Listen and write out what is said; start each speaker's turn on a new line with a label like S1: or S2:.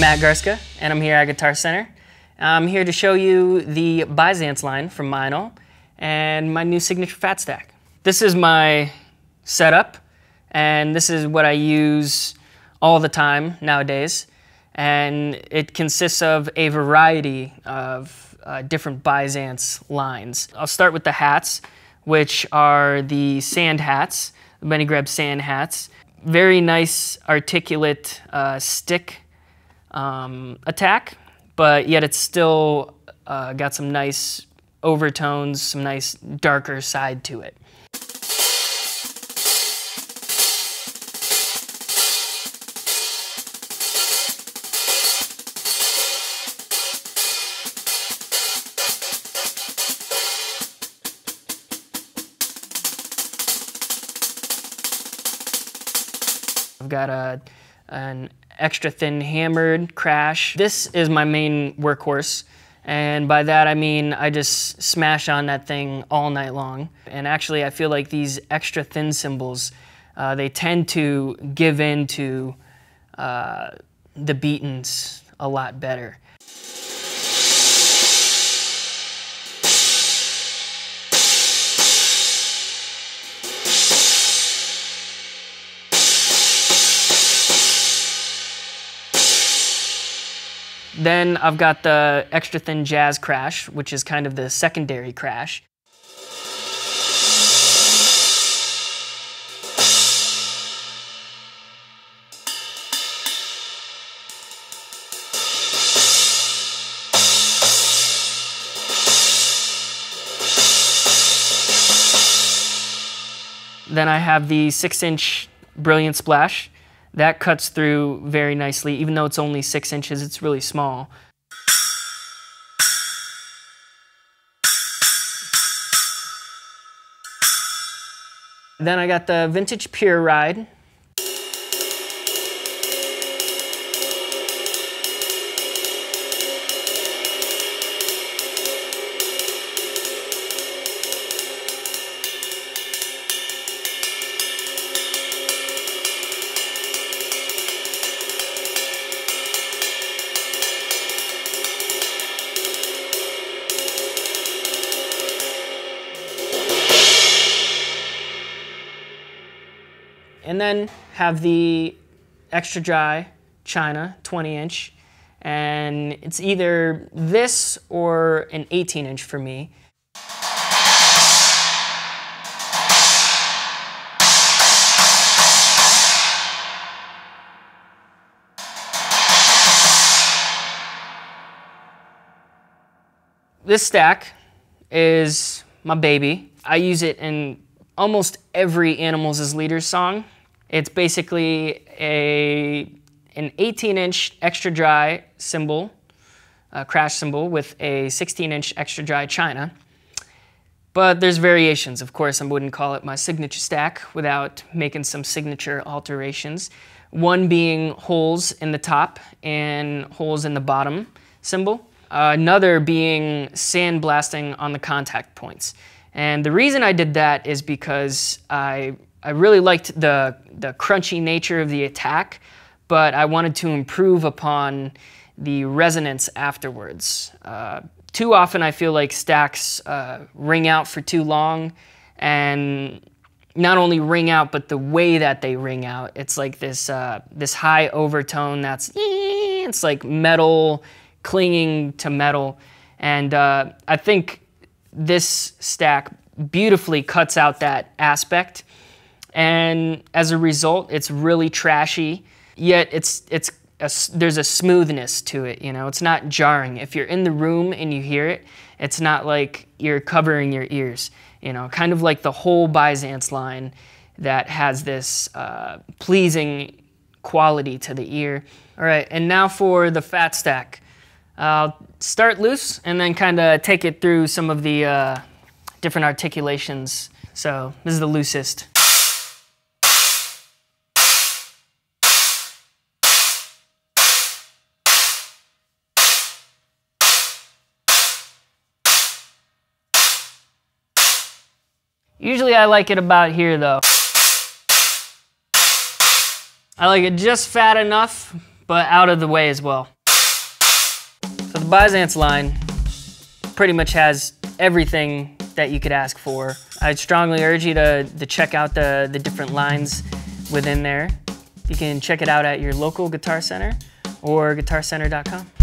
S1: Matt Garstka, and I'm here at Guitar Center. I'm here to show you the Byzance line from Meinl and my new signature fat stack. This is my setup, and this is what I use all the time nowadays. And it consists of a variety of uh, different Byzance lines. I'll start with the hats, which are the sand hats, the Benny Greb sand hats. Very nice articulate uh, stick um, attack, but yet it's still uh, got some nice overtones, some nice darker side to it. I've got a, an extra thin hammered crash. This is my main workhorse. And by that I mean I just smash on that thing all night long. And actually I feel like these extra thin cymbals, uh, they tend to give in to uh, the beatings a lot better. Then I've got the extra thin jazz crash, which is kind of the secondary crash. Then I have the six inch Brilliant Splash, that cuts through very nicely. Even though it's only six inches, it's really small. Then I got the Vintage Pure Ride. And then have the extra dry China 20 inch and it's either this or an 18 inch for me. This stack is my baby. I use it in almost every Animals as Leaders song. It's basically a, an 18 inch extra dry cymbal, a crash cymbal with a 16 inch extra dry China. But there's variations. Of course, I wouldn't call it my signature stack without making some signature alterations. One being holes in the top and holes in the bottom cymbal. Uh, another being sandblasting on the contact points. And the reason I did that is because I, I really liked the, the crunchy nature of the attack, but I wanted to improve upon the resonance afterwards. Uh, too often I feel like stacks uh, ring out for too long and not only ring out, but the way that they ring out. It's like this, uh, this high overtone that's, it's like metal clinging to metal. And uh, I think this stack beautifully cuts out that aspect. And as a result, it's really trashy, yet it's, it's a, there's a smoothness to it, you know, it's not jarring. If you're in the room and you hear it, it's not like you're covering your ears, you know, kind of like the whole Byzance line that has this uh, pleasing quality to the ear. All right, and now for the fat stack. I'll start loose and then kind of take it through some of the uh, different articulations. So this is the loosest. Usually I like it about here though. I like it just fat enough, but out of the way as well. So the Byzance line pretty much has everything that you could ask for. I'd strongly urge you to, to check out the, the different lines within there. You can check it out at your local Guitar Center or guitarcenter.com.